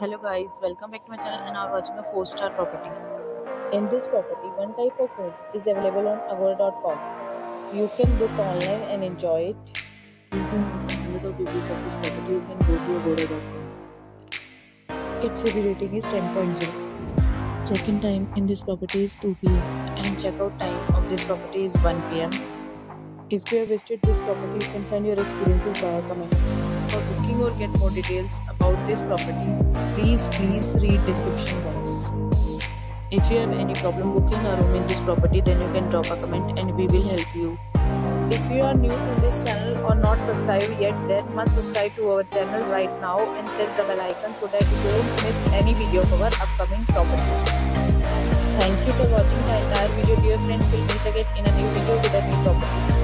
Hello guys, welcome back to my channel and are watching a 4-star property. In this property, one type of room is available on Agoda.com. You can book online and enjoy it. Reviews of this property, you can go to Agoda.com. Its rating is 10.0. Check-in time in this property is 2 pm and check-out time of this property is 1 pm. If you have visited this property, you can send your experiences via comments. For booking or get more details about this property, please please read description box. If you have any problem booking a room in this property, then you can drop a comment and we will help you. If you are new to this channel or not subscribed yet, then must subscribe to our channel right now and press the bell icon so that you don't miss any video of our upcoming property. Thank you for watching the entire video dear friends. We'll meet again in a new video with a new property.